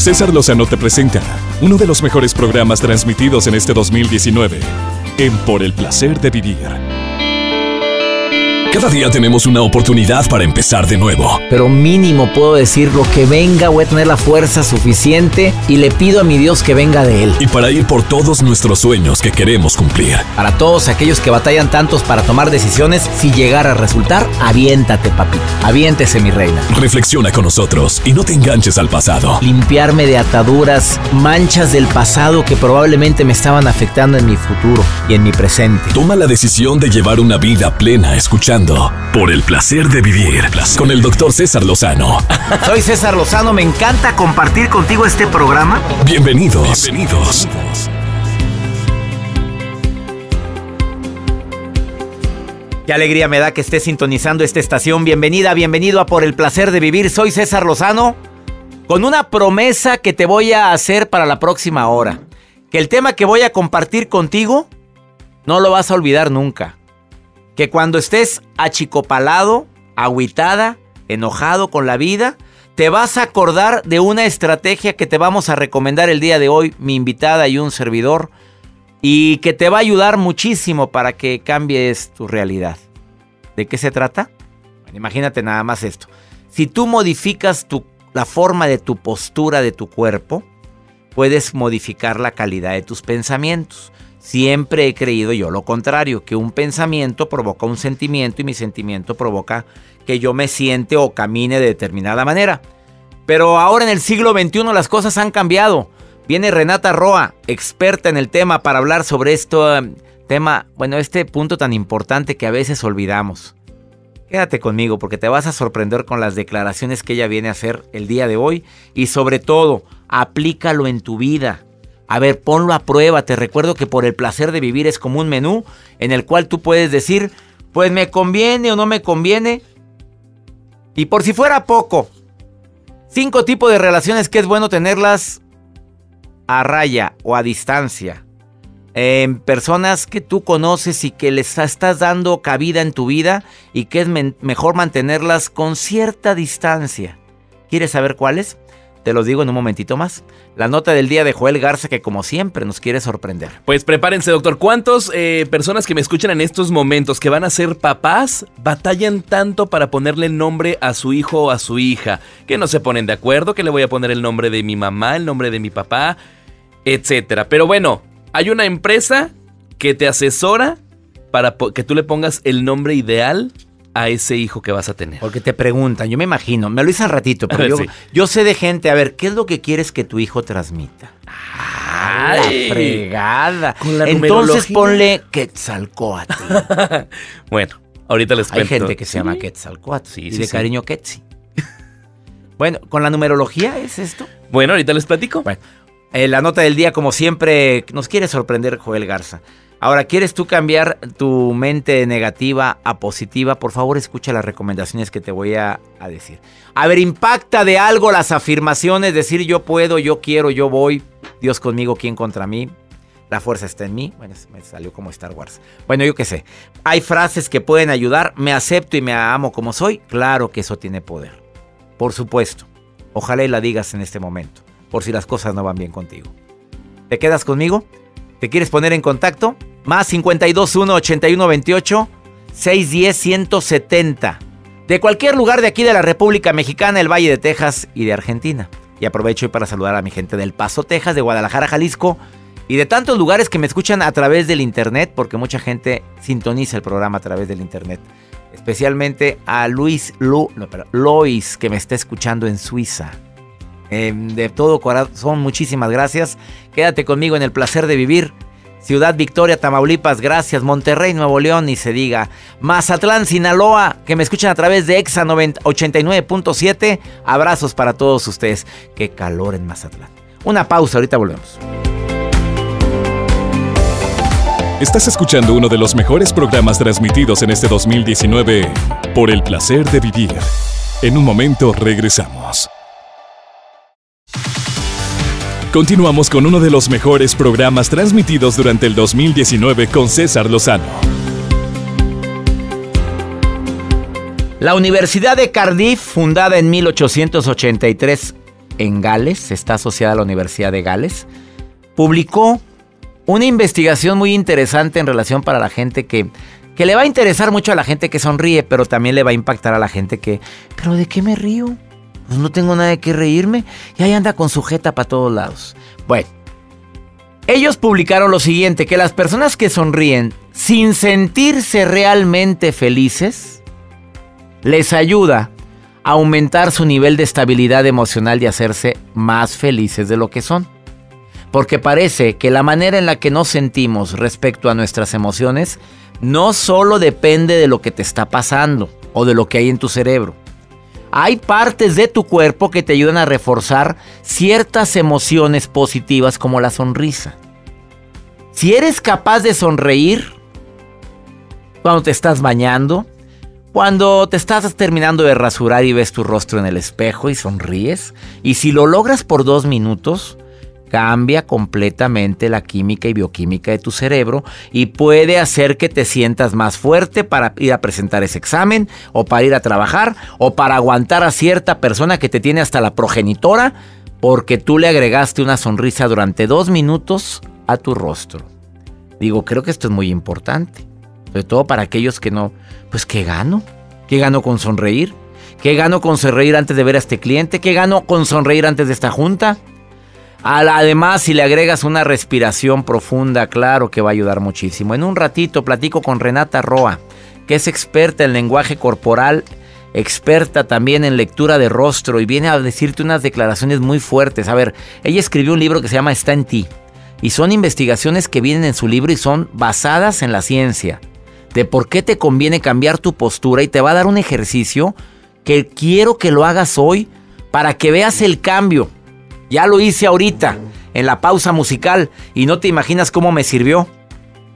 César Lozano te presenta uno de los mejores programas transmitidos en este 2019 en Por el placer de vivir cada día tenemos una oportunidad para empezar de nuevo. Pero mínimo puedo decir lo que venga, voy a tener la fuerza suficiente y le pido a mi Dios que venga de Él. Y para ir por todos nuestros sueños que queremos cumplir. Para todos aquellos que batallan tantos para tomar decisiones, si llegara a resultar, aviéntate, papi. Aviéntese, mi reina. Reflexiona con nosotros y no te enganches al pasado. Limpiarme de ataduras, manchas del pasado que probablemente me estaban afectando en mi futuro y en mi presente. Toma la decisión de llevar una vida plena escuchando por el placer de vivir con el doctor César Lozano. Soy César Lozano, me encanta compartir contigo este programa. Bienvenidos. Bienvenidos. Qué alegría me da que estés sintonizando esta estación. Bienvenida, bienvenido a Por el placer de vivir. Soy César Lozano con una promesa que te voy a hacer para la próxima hora. Que el tema que voy a compartir contigo no lo vas a olvidar nunca que cuando estés achicopalado, agüitada, enojado con la vida, te vas a acordar de una estrategia que te vamos a recomendar el día de hoy, mi invitada y un servidor, y que te va a ayudar muchísimo para que cambies tu realidad. ¿De qué se trata? imagínate nada más esto. Si tú modificas la forma de tu postura de tu cuerpo, puedes modificar la calidad de tus pensamientos. Siempre he creído yo lo contrario, que un pensamiento provoca un sentimiento y mi sentimiento provoca que yo me siente o camine de determinada manera. Pero ahora en el siglo XXI las cosas han cambiado. Viene Renata Roa, experta en el tema, para hablar sobre este tema, bueno, este punto tan importante que a veces olvidamos. Quédate conmigo porque te vas a sorprender con las declaraciones que ella viene a hacer el día de hoy y sobre todo, aplícalo en tu vida. A ver, ponlo a prueba. Te recuerdo que por el placer de vivir es como un menú en el cual tú puedes decir, pues me conviene o no me conviene. Y por si fuera poco, cinco tipos de relaciones que es bueno tenerlas a raya o a distancia. En personas que tú conoces y que les estás dando cabida en tu vida y que es mejor mantenerlas con cierta distancia. ¿Quieres saber cuáles? Te los digo en un momentito más. La nota del día de Joel Garza que como siempre nos quiere sorprender. Pues prepárense doctor. ¿Cuántas eh, personas que me escuchan en estos momentos que van a ser papás batallan tanto para ponerle nombre a su hijo o a su hija? Que no se ponen de acuerdo, que le voy a poner el nombre de mi mamá, el nombre de mi papá, etcétera. Pero bueno, hay una empresa que te asesora para que tú le pongas el nombre ideal a ese hijo que vas a tener. Porque te preguntan, yo me imagino, me lo hice un ratito, pero yo, sé de gente, a ver, ¿qué es lo que quieres que tu hijo transmita? ¡Ay! La fregada. Entonces ponle Quetzalcoatl. bueno, ahorita les cuento. Hay gente que se llama Quetzalcoatl sí, y de cariño Quetzi. bueno, ¿con la numerología es esto? Bueno, ahorita les platico. Bueno, eh, la nota del día, como siempre, nos quiere sorprender Joel Garza. Ahora, ¿quieres tú cambiar tu mente negativa a positiva? Por favor, escucha las recomendaciones que te voy a, decir. A ver, impacta de algo las afirmaciones, decir yo puedo, yo quiero, yo voy, Dios conmigo, ¿quién contra mí? La fuerza está en mí. Bueno, me salió como Star Wars. Bueno, yo qué sé. Hay frases que pueden ayudar. Me acepto y me amo como soy. Claro que eso tiene poder. Por supuesto. Ojalá y la digas en este momento. Por si las cosas no van bien contigo. ¿Te quedas conmigo? ¿Te quieres poner en contacto? Más 521 8128 610 170. De cualquier lugar de aquí de la República Mexicana, el Valle de Texas y de Argentina. Y aprovecho hoy para saludar a mi gente del Paso, Texas, de Guadalajara, Jalisco y de tantos lugares que me escuchan a través del internet, porque mucha gente sintoniza el programa a través del internet. Especialmente a Luis Lu, Lois, que me está escuchando en Suiza. Em, de todo corazón, muchísimas gracias. Quédate conmigo en el placer de vivir. Ciudad Victoria, Tamaulipas, gracias. Monterrey, Nuevo León, ni se diga. Mazatlán, Sinaloa, que me escuchan a través de EXA 89.7. Abrazos para todos ustedes. Qué calor en Mazatlán. Una pausa, ahorita volvemos. Estás escuchando uno de los mejores programas transmitidos en este 2019 por el placer de vivir. En un momento regresamos. Continuamos con uno de los mejores programas transmitidos durante el 2019 con César Lozano. La Universidad de Cardiff, fundada en 1883, en Gales, está asociada a la Universidad de Gales, publicó una investigación muy interesante en relación para la gente que, que le va a interesar mucho a la gente que sonríe, pero también le va a impactar a la gente que, pero ¿de qué me río? Pues no tengo nada de qué reírme y ahí anda con sujeta para todos lados. Bueno, ellos publicaron lo siguiente, que las personas que sonríen sin sentirse realmente felices, les ayuda a aumentar su nivel de estabilidad emocional y hacerse más felices de lo que son. Porque parece que la manera en la que nos sentimos respecto a nuestras emociones no solo depende de lo que te está pasando o de lo que hay en tu cerebro. Hay partes de tu cuerpo que te ayudan a reforzar ciertas emociones positivas como la sonrisa. Si eres capaz de sonreír cuando te estás bañando, cuando te estás terminando de rasurar y ves tu rostro en el espejo y sonríes, y si lo logras por dos minutos, cambia completamente la química y bioquímica de tu cerebro y puede hacer que te sientas más fuerte para ir a presentar ese examen o para ir a trabajar o para aguantar a cierta persona que te tiene hasta la progenitora porque tú le agregaste una sonrisa durante dos minutos a tu rostro. Digo, creo que esto es muy importante. Sobre todo para aquellos que no, pues ¿qué gano? ¿Qué gano con sonreír? ¿Qué gano con sonreír antes de ver a este cliente? ¿Qué gano con sonreír antes de esta junta? Además, si le agregas una respiración profunda, claro que va a ayudar muchísimo. En un ratito platico con Renata Roa, que es experta en lenguaje corporal, experta también en lectura de rostro y viene a decirte unas declaraciones muy fuertes. A ver, ella escribió un libro que se llama Está en ti y son investigaciones que vienen en su libro y son basadas en la ciencia de por qué te conviene cambiar tu postura y te va a dar un ejercicio que quiero que lo hagas hoy para que veas el cambio. Ya lo hice ahorita, en la pausa musical, y no te imaginas cómo me sirvió.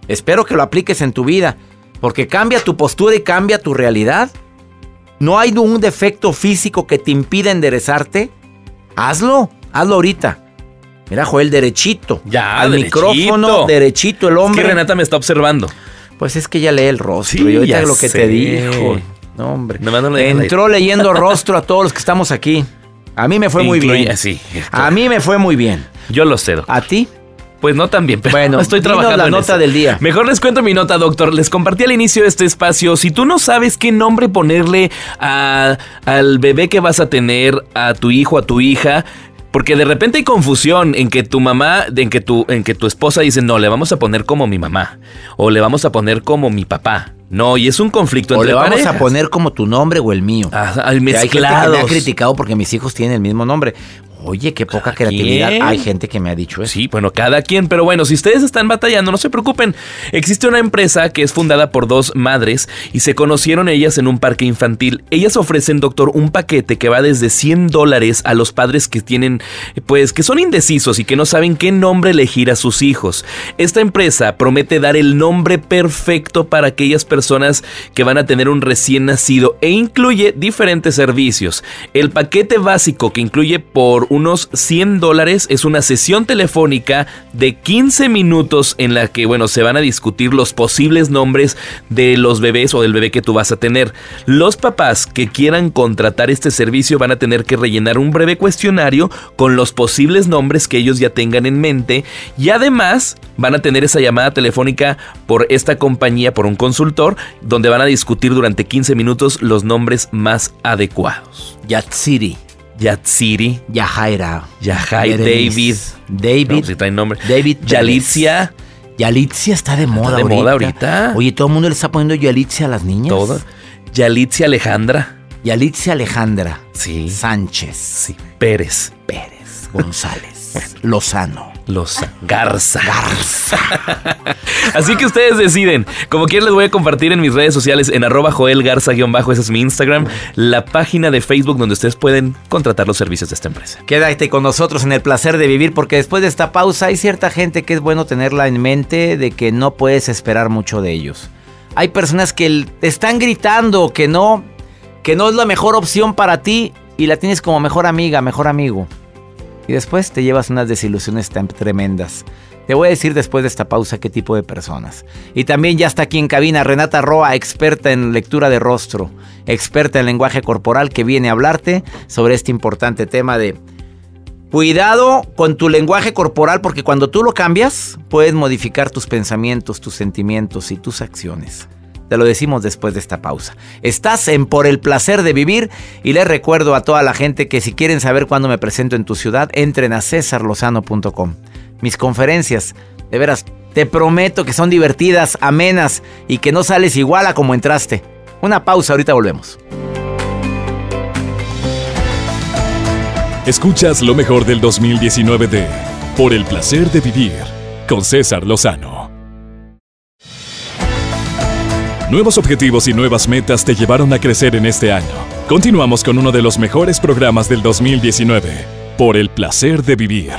Espero que lo apliques en tu vida, porque cambia tu postura y cambia tu realidad. No hay un defecto físico que te impida enderezarte. Hazlo, hazlo ahorita. Mira, Joel, derechito. Ya, al micrófono, derechito el hombre. Es que Renata me está observando. Pues es que ya lee el rostro. y ahorita lo que te dijo. No, hombre. Entró leyendo rostro a todos los que estamos aquí. A mí me fue muy bien. Sí, a mí me fue muy bien. Yo lo cedo. ¿A ti? Pues no tan bien, pero bueno, estoy trabajando la nota del día. Mejor les cuento mi nota, doctor. Les compartí al inicio de este espacio. Si tú no sabes qué nombre ponerle al bebé que vas a tener, a tu hijo, a tu hija, porque de repente hay confusión en que tu mamá, en que tu, en que tu esposa dice, no, le vamos a poner como mi mamá. O le vamos a poner como mi papá. No, y es un conflicto o le vamos a poner como tu nombre o el mío. Ah, hay gente que me ha criticado porque mis hijos tienen el mismo nombre. Oye, qué poca creatividad. Hay gente que me ha dicho eso. Sí, bueno, cada quien. Pero bueno, si ustedes están batallando, no se preocupen. Existe una empresa que es fundada por dos madres y se conocieron ellas en un parque infantil. Ellas ofrecen, doctor, un paquete que va desde 100 dólares a los padres que tienen, pues, que son indecisos y que no saben qué nombre elegir a sus hijos. Esta empresa promete dar el nombre perfecto para aquellas personas que van a tener un recién nacido e incluye diferentes servicios. El paquete básico que incluye por unos 100 dólares. Es una sesión telefónica de 15 minutos en la que, bueno, se van a discutir los posibles nombres de los bebés o del bebé que tú vas a tener. Los papás que quieran contratar este servicio van a tener que rellenar un breve cuestionario con los posibles nombres que ellos ya tengan en mente y además van a tener esa llamada telefónica por esta compañía, por un consultor, donde van a discutir durante 15 minutos los nombres más adecuados. Yatsiri. Yatsiri. Yahaira. Yahai, David. David. si trae nombre. David. Yalitzia. Yalitzia está de moda está de moda ahorita. Oye, todo el mundo le está poniendo Yalitzia a las niñas. Todo. Yalitzia Alejandra. Yalitzia Alejandra. Sí. Sánchez. Sí. Pérez. Pérez. González. Lozano. Los Garza. Garza. Así que ustedes deciden. Como quieran les voy a compartir en mis redes sociales en arroba Joel Garza-bajo, ese es mi Instagram, la página de Facebook donde ustedes pueden contratar los servicios de esta empresa. Quédate con nosotros en el placer de vivir porque después de esta pausa hay cierta gente que es bueno tenerla en mente de que no puedes esperar mucho de ellos. Hay personas que están gritando que no, que no es la mejor opción para ti y la tienes como mejor amiga, mejor amigo y después te llevas unas desilusiones tan tremendas. Te voy a decir después de esta pausa qué tipo de personas. Y también ya está aquí en cabina Renata Roa, experta en lectura de rostro, experta en lenguaje corporal, que viene a hablarte sobre este importante tema de Cuidado con tu lenguaje corporal porque cuando tú lo cambias, puedes modificar tus pensamientos, tus sentimientos y tus acciones. Te lo decimos después de esta pausa. Estás en Por el placer de vivir y les recuerdo a toda la gente que si quieren saber cuándo me presento en tu ciudad, entren a cesarlozano.com. Mis conferencias, de veras, te prometo que son divertidas, amenas y que no sales igual a como entraste. Una pausa, ahorita volvemos. Escuchas lo mejor del 2019 de Por el placer de vivir con César Lozano. Nuevos objetivos y nuevas metas te llevaron a crecer en este año. Continuamos con uno de los mejores programas del 2019, Por el placer de vivir.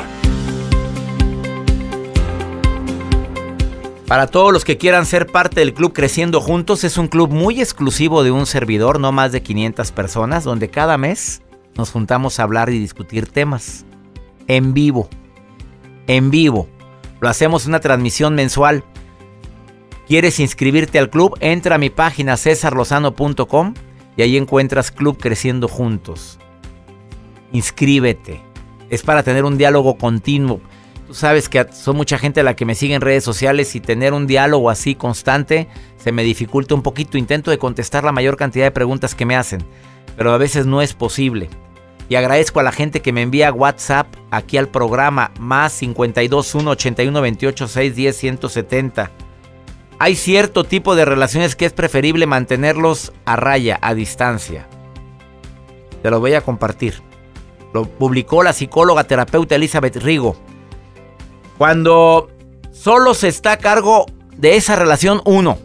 Para todos los que quieran ser parte del club Creciendo Juntos, es un club muy exclusivo de un servidor, no más de 500 personas, donde cada mes nos juntamos a hablar y discutir temas en vivo. En vivo. Lo hacemos una transmisión mensual. ¿Quieres inscribirte al club? Entra a mi página cesarlozano.com y ahí encuentras Club Creciendo Juntos. Inscríbete. Es para tener un diálogo continuo. Tú sabes que son mucha gente la que me sigue en redes sociales y tener un diálogo así constante se me dificulta un poquito. Intento de contestar la mayor cantidad de preguntas que me hacen, pero a veces no es posible. Y agradezco a la gente que me envía WhatsApp aquí al programa más 52 1 81 28 6 10 170. Hay cierto tipo de relaciones que es preferible mantenerlos a raya, a distancia. Te lo voy a compartir. Lo publicó la psicóloga terapeuta Elizabeth Rigo. Cuando solo se está a cargo de esa relación uno,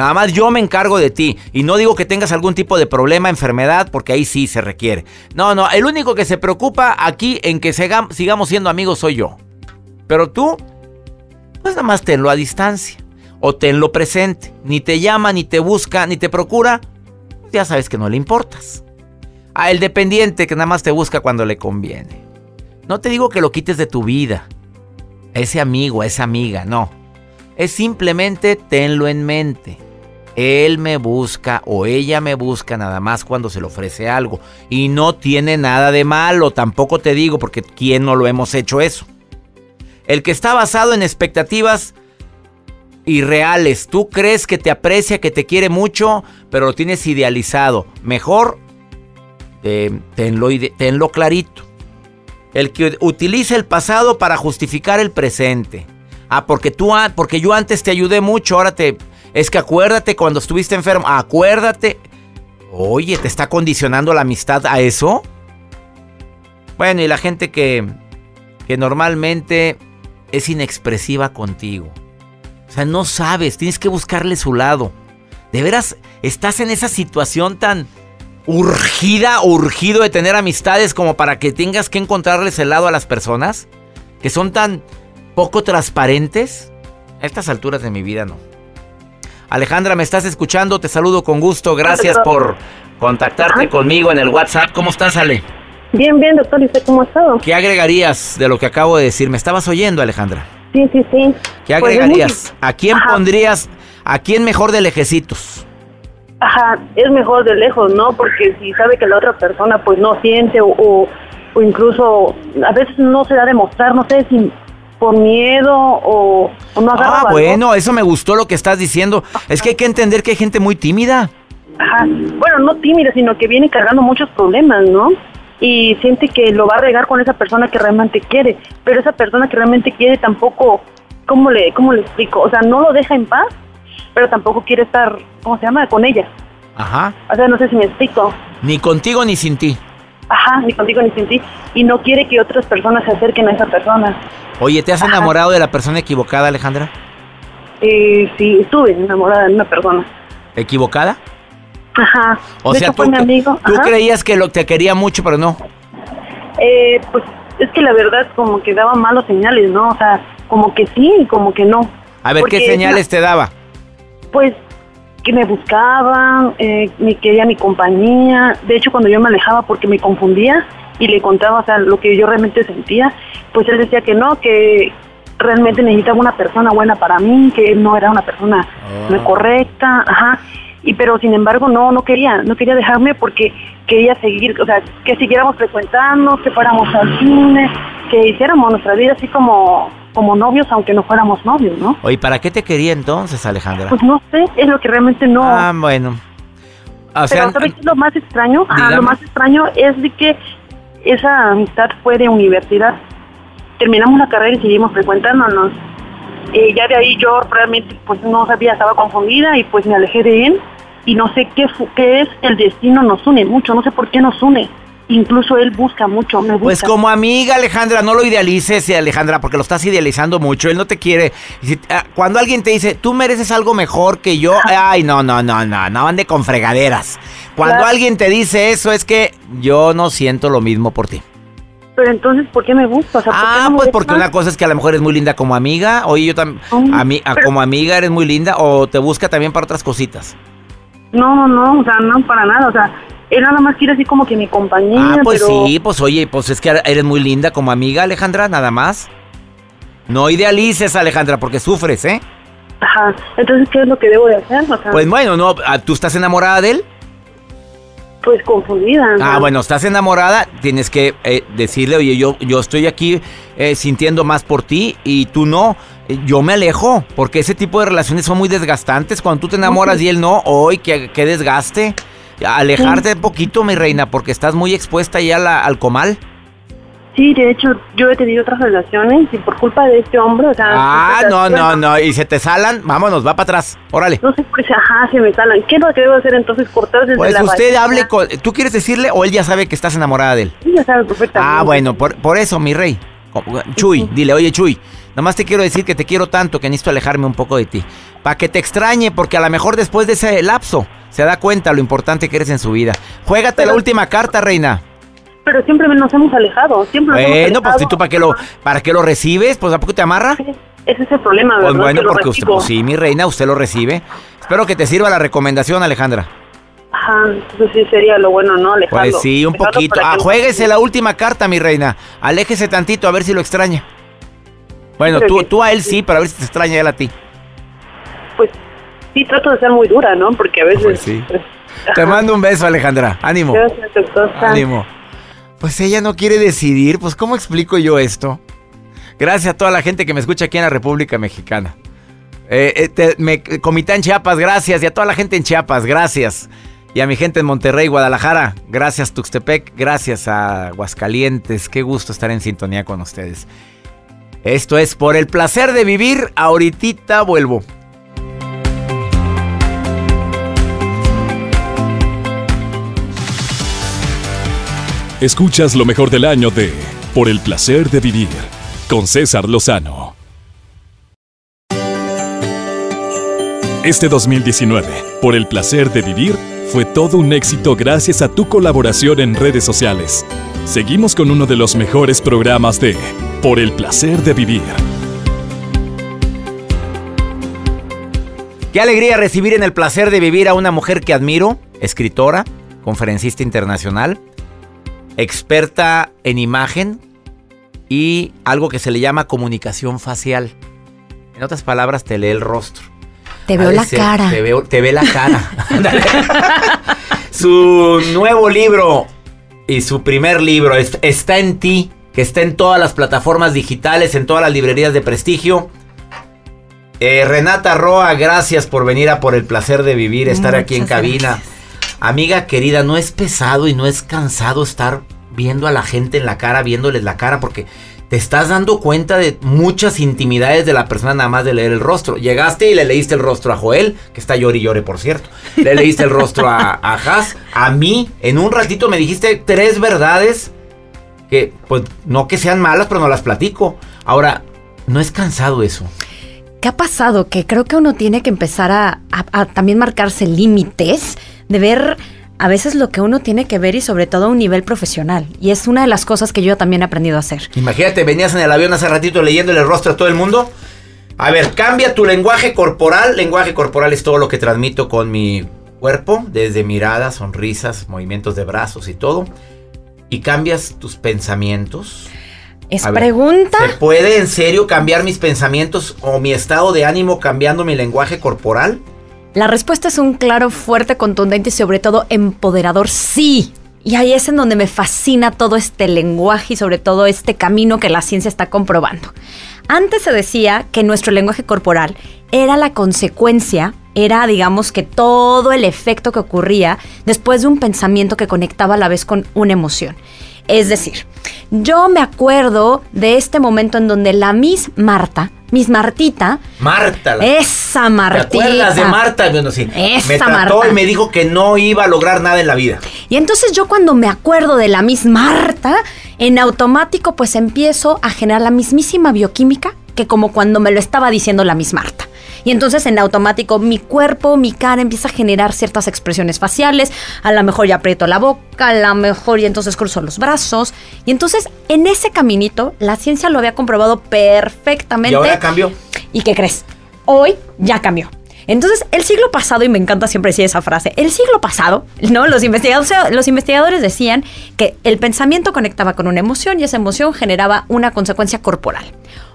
Nada más yo me encargo de ti. Y no digo que tengas algún tipo de problema, enfermedad, porque ahí sí se requiere. No, no, el único que se preocupa aquí en que sigamos siendo amigos soy yo. Pero tú, pues nada más tenlo a distancia. O tenlo presente. Ni te llama, ni te busca, ni te procura. Ya sabes que no le importas. A el dependiente que nada más te busca cuando le conviene. No te digo que lo quites de tu vida. Ese amigo, esa amiga, no. Es simplemente tenlo en mente. Él me busca o ella me busca nada más cuando se le ofrece algo. Y no tiene nada de malo, tampoco te digo, porque ¿quién no lo hemos hecho eso? El que está basado en expectativas irreales. Tú crees que te aprecia, que te quiere mucho, pero lo tienes idealizado. Mejor eh, tenlo, tenlo clarito. El que utiliza el pasado para justificar el presente. Ah, porque tú, porque yo antes te ayudé mucho, ahora te, es que acuérdate cuando estuviste enfermo, acuérdate. Oye, ¿te está condicionando la amistad a eso? Bueno, y la gente que, que normalmente es inexpresiva contigo. O sea, no sabes, tienes que buscarle su lado. De veras, estás en esa situación tan urgida, urgido de tener amistades como para que tengas que encontrarles el lado a las personas que son tan poco transparentes. A estas alturas de mi vida no. Alejandra, ¿me estás escuchando? Te saludo con gusto. Gracias por contactarte conmigo en el WhatsApp. ¿Cómo estás, Ale? Bien, bien, doctor. ¿Y usted cómo ha estado? ¿Qué agregarías de lo que acabo de decir? ¿Me estabas oyendo, Alejandra? Sí, sí, sí. ¿Qué pues agregarías? ¿A quién pondrías, a quién mejor de lejecitos? Ajá, es mejor de lejos, ¿no? Porque si sabe que la otra persona pues no siente o, o incluso a veces no se da a demostrar, no sé si por miedo o, no agarra Ah, bueno, eso me gustó lo que estás diciendo. Es que hay que entender que hay gente muy tímida. Ajá. Bueno, no tímida, sino que viene cargando muchos problemas, ¿no? Y siente que lo va a regar con esa persona que realmente quiere, pero esa persona que realmente quiere tampoco, ¿cómo le, cómo le explico? O sea, no lo deja en paz, pero tampoco quiere estar, ¿cómo se llama?, con ella. Ajá. O sea, no sé si me explico. Ni contigo ni sin ti. Ajá, ni contigo ni sin ti. Y no quiere que otras personas se acerquen a esa persona. Oye, ¿te has enamorado de la persona equivocada, Alejandra? Eh, sí, estuve enamorada de una persona. ¿Equivocada? Ajá. O sea, tú, amigo. tú creías que lo te quería mucho, pero no. Eh, pues es que la verdad como que daba malos señales, ¿no? O sea, como que sí y como que no. A ver, ¿qué señales te daba? Pues que me buscaban, eh, me quería mi compañía. De hecho, cuando yo me alejaba porque me confundía y le contaba, o sea, lo que yo realmente sentía, pues él decía que no, que realmente necesitaba una persona buena para mí, que no era una persona ah. correcta, ajá. Y pero sin embargo no, no quería, no quería dejarme porque quería seguir, o sea, que siguiéramos frecuentando, que fuéramos al cine, que hiciéramos nuestra vida así como como novios, aunque no fuéramos novios, ¿no? Oye, ¿para qué te quería entonces, Alejandra? Pues no sé, es lo que realmente no... Ah, bueno. O sea, Pero ¿sabes qué es lo más extraño? Ah, lo más extraño es de que esa amistad fue de universidad. Terminamos la carrera y seguimos frecuentándonos. Eh, ya de ahí yo realmente pues no sabía, estaba confundida y pues me alejé de él y no sé qué, qué es, el destino nos une mucho, no sé por qué nos une incluso él busca mucho, me Pues como amiga, Alejandra, no lo idealices, Alejandra, porque lo estás idealizando mucho. Él no te quiere. Ah, cuando alguien te dice, tú mereces algo mejor que yo, ay, no, no, no, no, no ande con fregaderas. Cuando alguien te dice eso, es que yo no siento lo mismo por ti. Pero entonces, ¿por qué me gusta? ah, pues porque una cosa es que a lo mejor eres muy linda como amiga. Oye, yo también, a mí, como amiga eres muy linda, o te busca también para otras cositas. No, no, no, o sea, no para nada, o sea, él nada más quiere así como que mi compañía. Ah, pues sí, pues oye, pues es que eres muy linda como amiga, Alejandra, nada más. No idealices, Alejandra, porque sufres, ¿eh? Ajá, entonces, ¿qué es lo que debo de hacer? pues bueno, no, ah, ¿tú estás enamorada de él? Pues confundida. Ah, bueno, estás enamorada, tienes que eh, decirle, oye, yo, yo estoy aquí eh, sintiendo más por ti y tú no. Eh, yo me alejo, porque ese tipo de relaciones son muy desgastantes. Cuando tú te enamoras y él no, hoy, qué, qué desgaste alejarte un poquito, mi reina, porque estás muy expuesta ya al comal. Sí, de hecho, yo he tenido otras relaciones y por culpa de este hombre, o sea... Ah, no, no, no, y se te salan, vámonos, va para atrás, órale. No sé qué, ajá, se me salan. ¿Qué es lo que debo hacer entonces? Cortar desde pues usted hable con... ¿Tú quieres decirle o él ya sabe que estás enamorada de él? Sí, ya sabe perfectamente. Ah, bueno, por, por eso, mi rey. Chuy, dile, oye, Chuy, Nomás te quiero decir que te quiero tanto que necesito alejarme un poco de ti. Para que te extrañe, porque a lo mejor después de ese lapso se da cuenta lo importante que eres en su vida. Juégate la última carta, reina. Pero siempre nos hemos alejado, siempre nos hemos alejado. pues tú para qué lo, para qué lo recibes, pues a poco te amarra. ese es el problema, ¿verdad? Pues bueno, porque usted, pues sí, mi reina, usted lo recibe. Espero que te sirva la recomendación, Alejandra. Ajá, entonces sí sería lo bueno, ¿no? Alejarlo. Pues sí, un poquito. Ah, juéguese la última carta, mi reina. Aléjese tantito a ver si lo extraña. Bueno, tú, tú a él sí, para ver si te extraña él a ti. Pues sí, trato de ser muy dura, ¿no? Porque a veces... Pues sí. Pues, te mando un beso, Alejandra. Ánimo. Gracias, doctor. Ánimo. Pues ella no quiere decidir. Pues, ¿cómo explico yo esto? Gracias a toda la gente que me escucha aquí en la República Mexicana. Eh, eh me, comité en Chiapas, gracias. Y a toda la gente en Chiapas, gracias. Y a mi gente en Monterrey, Guadalajara, gracias Tuxtepec, gracias a Aguascalientes. Qué gusto estar en sintonía con ustedes. Esto es por el placer de vivir. Ahorita vuelvo. Escuchas lo mejor del año de Por el placer de vivir con César Lozano. Este 2019, Por el placer de vivir, fue todo un éxito gracias a tu colaboración en redes sociales. Seguimos con uno de los mejores programas de por el placer de vivir. Qué alegría recibir en el placer de vivir a una mujer que admiro, escritora, conferencista internacional, experta en imagen y algo que se le llama comunicación facial. En otras palabras, te lee el rostro. Te veo la cara. Te, veo, te ve la cara. su nuevo libro y su primer libro está en ti que está en todas las plataformas digitales, en todas las librerías de prestigio. Eh, Renata Roa, gracias por venir a Por el Placer de Vivir, estar aquí en cabina. Amiga querida, no es pesado y no es cansado estar viendo a la gente en la cara, viéndoles la cara, porque te estás dando cuenta de muchas intimidades de la persona nada más de leer el rostro. Llegaste y le leíste el rostro a Joel, que está llori y llore, por cierto. Le leíste el rostro a, a Haas. A mí, en un ratito me dijiste tres verdades que, pues, no que sean malas, pero no las platico. Ahora, ¿no es cansado eso? ¿Qué ha pasado? Que creo que uno tiene que empezar a, también marcarse límites de ver a veces lo que uno tiene que ver y sobre todo a un nivel profesional. Y es una de las cosas que yo también he aprendido a hacer. Imagínate, venías en el avión hace ratito leyéndole el rostro a todo el mundo. A ver, cambia tu lenguaje corporal. Lenguaje corporal es todo lo que transmito con mi cuerpo, desde miradas, sonrisas, movimientos de brazos y todo y cambias tus pensamientos? ¿Es pregunta? ¿Se puede en serio cambiar mis pensamientos o mi estado de ánimo cambiando mi lenguaje corporal? La respuesta es un claro, fuerte, contundente y sobre todo empoderador sí. Y ahí es en donde me fascina todo este lenguaje y sobre todo este camino que la ciencia está comprobando. Antes se decía que nuestro lenguaje corporal era la consecuencia, era digamos que todo el efecto que ocurría después de un pensamiento que conectaba a la vez con una emoción. Es decir, yo me acuerdo de este momento en donde la Miss Marta, Miss Martita, Marta. la- esa ¿Te Martita. acuerdas de Marta? Bueno, sí. Esa me trató Marta. y me dijo que no iba a lograr nada en la vida. Y entonces yo cuando me acuerdo de la Miss Marta, en automático pues empiezo a generar la mismísima bioquímica que como cuando me lo estaba diciendo la Miss Marta. Y entonces en automático mi cuerpo, mi cara empieza a generar ciertas expresiones faciales, a lo mejor ya aprieto la boca, a lo mejor y entonces cruzo los brazos. Y entonces en ese caminito la ciencia lo había comprobado perfectamente. Y ahora cambió. ¿Y qué crees? Hoy ya cambió. Entonces, el siglo pasado, y me encanta siempre decir esa frase, el siglo pasado, ¿no? Los investigadores, los investigadores decían que el pensamiento conectaba con una emoción y esa emoción generaba una consecuencia corporal.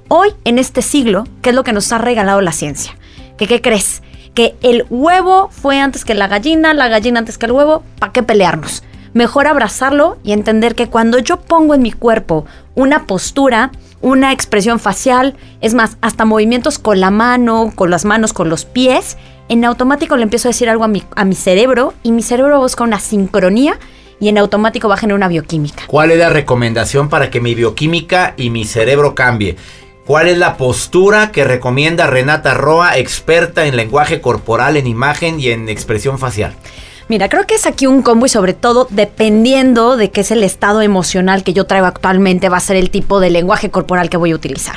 Hoy, en este siglo, ¿qué es lo que nos ha regalado la ciencia? ¿Que qué crees? Que el huevo fue antes que la gallina, la gallina antes que el huevo, ¿para qué pelearnos? Mejor abrazarlo y entender que cuando yo pongo en mi cuerpo una postura, una expresión facial, es más, hasta movimientos con la mano, con las manos, con los pies, en automático le empiezo a decir algo a mi, a mi cerebro y mi cerebro busca una sincronía y en automático va a generar una bioquímica. ¿Cuál es la recomendación para que mi bioquímica y mi cerebro cambie? ¿Cuál es la postura que recomienda Renata Roa, experta en lenguaje corporal, en imagen y en expresión facial? Mira, creo que es aquí un combo y sobre todo dependiendo de qué es el estado emocional que yo traigo actualmente va a ser el tipo de lenguaje corporal que voy a utilizar.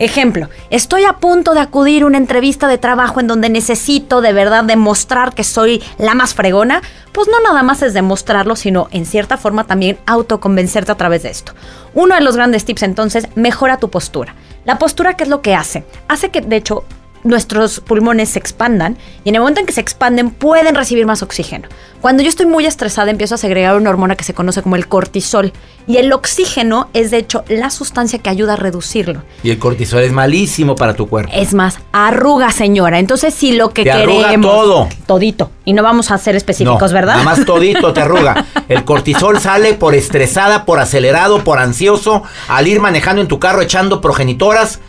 Ejemplo, estoy a punto de acudir a una entrevista de trabajo en donde necesito de verdad demostrar que soy la más fregona, pues no nada más es demostrarlo, sino en cierta forma también autoconvencerte a través de esto. Uno de los grandes tips entonces, mejora tu postura. La postura, ¿qué es lo que hace? Hace que, de hecho, nuestros pulmones se expandan y en el momento en que se expanden pueden recibir más oxígeno. Cuando yo estoy muy estresada empiezo a segregar una hormona que se conoce como el cortisol y el oxígeno es de hecho la sustancia que ayuda a reducirlo. Y el cortisol es malísimo para tu cuerpo. Es más, arruga señora. Entonces si lo que Te arruga queremos... todo. Todito. Y no vamos a ser específicos, No, ¿verdad? Nada más todito te arruga. El cortisol sale por estresada, por acelerado, por ansioso, al ir manejando en tu carro echando progenitoras.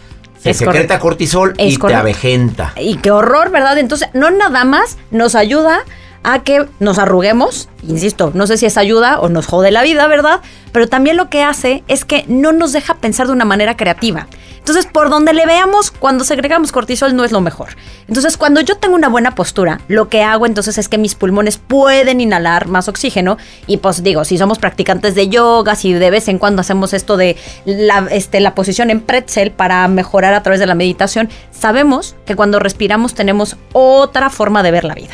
Es secreta correcto. cortisol y Es te correcto. avejenta. Y qué horror, ¿verdad? Entonces, no nada más nos ayuda a que nos arruguemos, insisto, no sé si es ayuda o nos jode la vida, ¿verdad? Pero también lo que hace es que no nos deja pensar de una manera creativa. Entonces, por donde le veamos, cuando segregamos cortisol no es lo mejor. Entonces, cuando yo tengo una buena postura, lo que hago entonces es que mis pulmones pueden inhalar más oxígeno. Y pues digo, si somos practicantes de yoga, si de vez en cuando hacemos esto de la, este, la posición en pretzel para mejorar a través de la meditación, sabemos que cuando respiramos tenemos otra forma de ver la vida.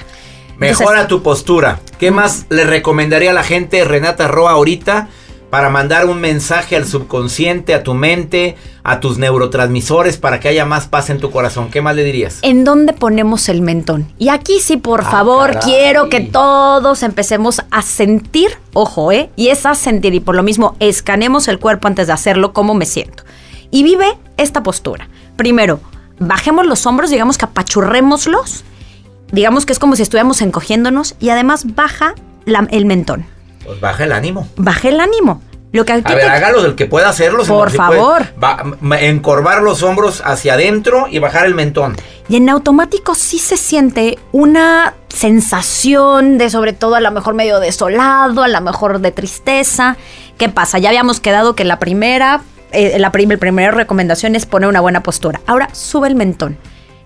Entonces, Mejora tu postura. ¿Qué más le recomendaría a la gente Renata Roa ahorita para mandar un mensaje al subconsciente, a tu mente, a tus neurotransmisores para que haya más paz en tu corazón? ¿Qué más le dirías? ¿En dónde ponemos el mentón? Y aquí sí, por Ah, favor, caray. quiero que todos empecemos a sentir, ojo, ¿eh? Y es a sentir, y por lo mismo, escanemos el cuerpo antes de hacerlo, cómo me siento. Y vive esta postura. Primero, bajemos los hombros, digamos que apachurrémoslos. Digamos que es como si estuviéramos encogiéndonos y además baja la- el mentón. Pues baja el ánimo. Baja el ánimo. Lo que aquí A ver, te- hágalo del que pueda hacerlo. Por si puede. favor. Va- encorvar los hombros hacia adentro y bajar el mentón. Y en automático sí se siente una sensación de sobre todo a lo mejor medio desolado, a lo mejor de tristeza. ¿Qué pasa? Ya habíamos quedado que la primera, eh, la, prim- la primera recomendación es poner una buena postura. Ahora sube el mentón.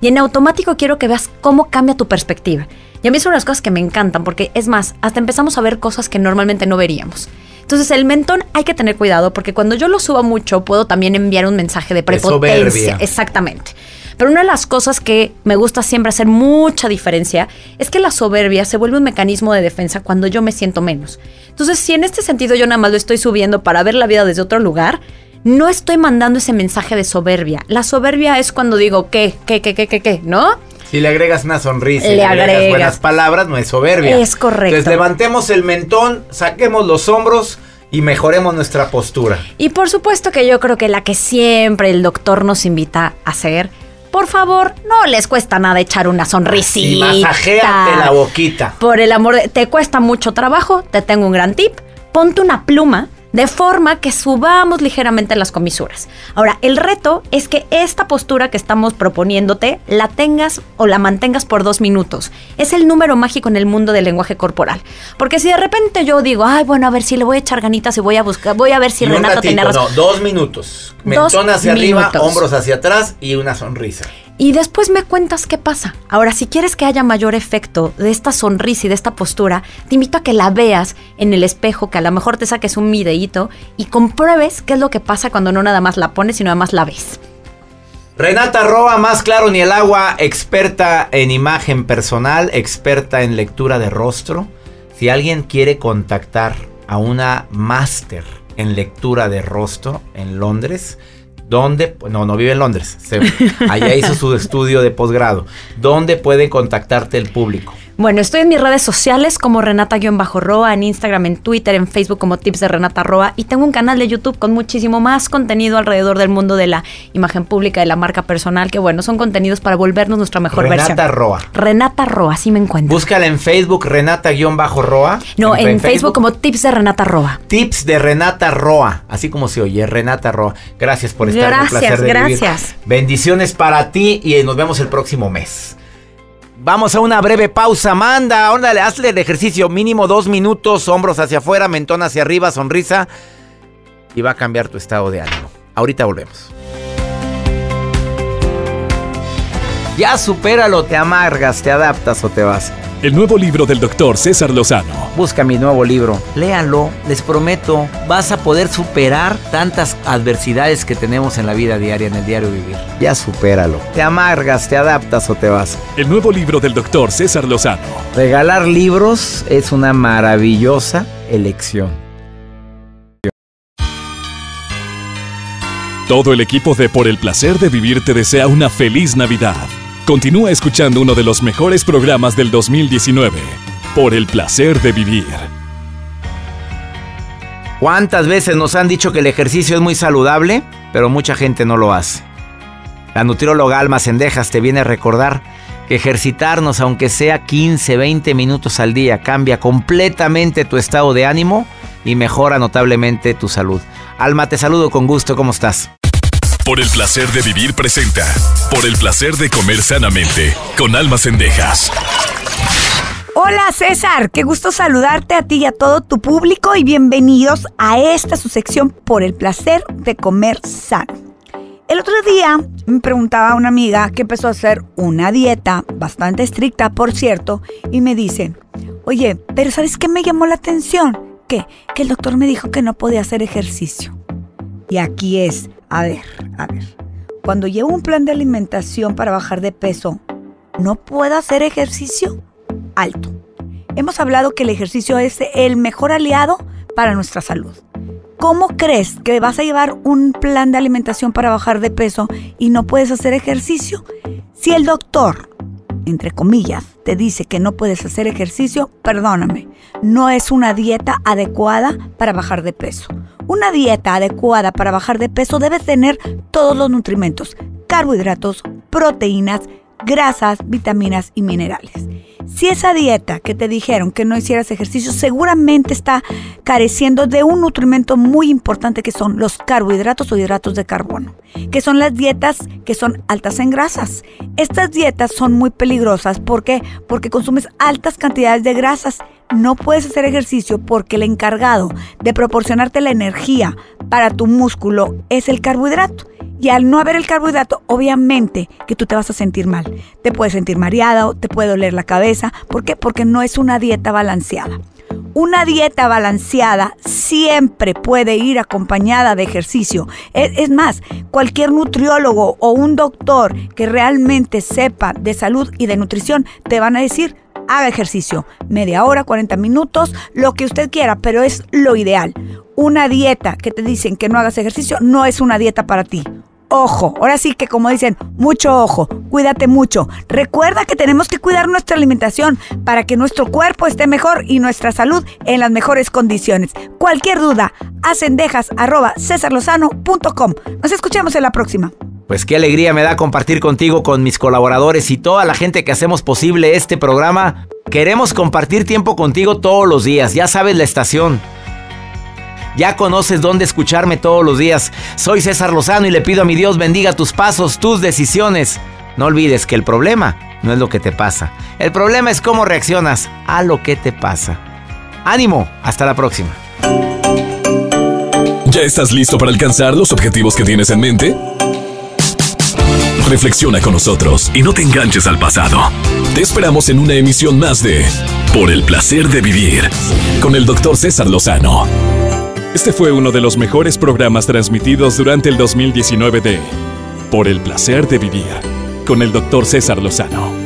Y en automático quiero que veas cómo cambia tu perspectiva. Y a mí son unas cosas que me encantan porque es más, hasta empezamos a ver cosas que normalmente no veríamos. Entonces el mentón hay que tener cuidado porque cuando yo lo subo mucho puedo también enviar un mensaje de prepotencia. soberbia. Exactamente. Pero una de las cosas que me gusta siempre hacer mucha diferencia es que la soberbia se vuelve un mecanismo de defensa cuando yo me siento menos. Entonces, si en este sentido yo nada más lo estoy subiendo para ver la vida desde otro lugar, no estoy mandando ese mensaje de soberbia. La soberbia es cuando digo, ¿qué? ¿Qué? ¿Qué? ¿Qué? ¿Qué? ¿Qué? ¿No? Si le agregas una sonrisa Le le agregas agregas. buenas palabras, no es soberbia. Es correcto. Entonces levantemos el mentón, saquemos los hombros y mejoremos nuestra postura. Y por supuesto que yo creo que la que siempre el doctor nos invita a hacer, por favor, no les cuesta nada echar una sonrisita. Y masajéate la boquita. Por el amor de... Te cuesta mucho trabajo, te tengo un gran tip. Ponte una pluma de forma que subamos ligeramente las comisuras. Ahora, el reto es que esta postura que estamos proponiéndote la tengas o la mantengas por dos minutos. Es el número mágico en el mundo del lenguaje corporal. Porque si de repente yo digo, ay, bueno, a ver si le voy a echar ganitas y voy a buscar, voy a ver si ratito, tiene razón. No, dos minutos. Dos Mentón hacia arriba, hombros hacia atrás y una sonrisa. Y después me cuentas qué pasa. Ahora, si quieres que haya mayor efecto de esta sonrisa y de esta postura, te invito a que la veas en el espejo, que a lo mejor te saques un videíto y compruebes qué es lo que pasa cuando no nada más la pones, sino además la ves. Renata Roa, más claro ni el agua, experta en imagen personal, experta en lectura de rostro. Si alguien quiere contactar a una máster en lectura de rostro en Londres, Pues No, no vive en Londres. allá hizo su estudio de posgrado. ¿Dónde puede contactarte el público? Bueno, estoy en mis redes sociales como Renata-Roa, en Instagram, en Twitter, en Facebook como Tips de Renata Roa y tengo un canal de YouTube con muchísimo más contenido alrededor del mundo de la imagen pública, de la marca personal, que bueno, son contenidos para volvernos nuestra mejor Renata versión. Roa. Renata Roa, así me encuentro. Búscala en Facebook, Renata-Roa. no, en, Facebook como Tips de Renata Roa. Tips de Renata Roa, así como se oye, Renata Roa. Gracias por estar en el Gracias, placer de vivir. gracias. Bendiciones para ti y nos vemos el próximo mes. Vamos a una breve pausa, Amanda. Ándale, hazle el ejercicio mínimo dos minutos, hombros hacia afuera, mentón hacia arriba, sonrisa. Y va a cambiar tu estado de ánimo. Ahorita volvemos. Ya supéralo, te amargas, te adaptas o te vas. El nuevo libro del doctor César Lozano. Busca mi nuevo libro, léanlo, les prometo, vas a poder superar tantas adversidades que tenemos en la vida diaria, en el diario vivir. Ya supéralo. Te amargas, te adaptas o te vas. El nuevo libro del doctor César Lozano. Regalar libros es una maravillosa elección. Todo el equipo de Por el placer de vivir te desea una feliz Navidad. Continúa escuchando uno de los mejores programas del 2019. Por el placer de vivir. ¿Cuántas veces nos han dicho que el ejercicio es muy saludable, pero mucha gente no lo hace? La nutrióloga Alma Sendejas te viene a recordar que ejercitarnos, aunque sea 15, 20 minutos al día, cambia completamente tu estado de ánimo y mejora notablemente tu salud. Alma, te saludo con gusto, ¿cómo estás? Por el placer de vivir presenta. Por el placer de comer sanamente. Con almas cendejas. Hola César, qué gusto saludarte a ti y a todo tu público y bienvenidos a esta su sección por el placer de comer sano. El otro día me preguntaba una amiga que empezó a hacer una dieta bastante estricta, por cierto, y me dice, oye, pero ¿sabes qué me llamó la atención? ¿Qué? Que el doctor me dijo que no podía hacer ejercicio. Y aquí es, a ver, a ver, cuando llevo un plan de alimentación para bajar de peso, ¿no puedo hacer ejercicio? Alto. Hemos hablado que el ejercicio es el mejor aliado para nuestra salud. ¿Cómo crees que vas a llevar un plan de alimentación para bajar de peso y no puedes hacer ejercicio? Si el doctor, entre comillas, te dice que no puedes hacer ejercicio, perdóname, no es una dieta adecuada para bajar de peso. Una dieta adecuada para bajar de peso debe tener todos los nutrimentos, carbohidratos, proteínas, grasas, vitaminas y minerales. Si esa dieta que te dijeron que no hicieras ejercicio seguramente está careciendo de un nutrimento muy importante que son los carbohidratos o hidratos de carbono, que son las dietas que son altas en grasas. Estas dietas son muy peligrosas ¿por qué? porque consumes altas cantidades de grasas. No puedes hacer ejercicio porque el encargado de proporcionarte la energía para tu músculo es el carbohidrato. Y al no haber el carbohidrato, obviamente que tú te vas a sentir mal. Te puedes sentir mareado, te puede doler la cabeza. ¿Por qué? Porque no es una dieta balanceada. Una dieta balanceada siempre puede ir acompañada de ejercicio. Es, más, cualquier nutriólogo o un doctor que realmente sepa de salud y de nutrición te van a decir, haga ejercicio. Media hora, 40 minutos, lo que usted quiera, pero es lo ideal. Una dieta que te dicen que no hagas ejercicio no es una dieta para ti. Ojo, ahora sí que como dicen, mucho ojo, cuídate mucho. Recuerda que tenemos que cuidar nuestra alimentación para que nuestro cuerpo esté mejor y nuestra salud en las mejores condiciones. Cualquier duda, a cendejas.cesarlozano.com. Nos escuchamos en la próxima. Pues qué alegría me da compartir contigo, con mis colaboradores y toda la gente que hacemos posible este programa. Queremos compartir tiempo contigo todos los días, ya sabes la estación. Ya conoces dónde escucharme todos los días. Soy César Lozano y le pido a mi Dios bendiga tus pasos, tus decisiones. No olvides que el problema no es lo que te pasa. El problema es cómo reaccionas a lo que te pasa. Ánimo, hasta la próxima. ¿Ya estás listo para alcanzar los objetivos que tienes en mente? Reflexiona con nosotros y no te enganches al pasado. Te esperamos en una emisión más de Por el placer de vivir con el Dr. César Lozano. Este fue uno de los mejores programas transmitidos durante el 2019 de Por el placer de vivir con el Dr. César Lozano.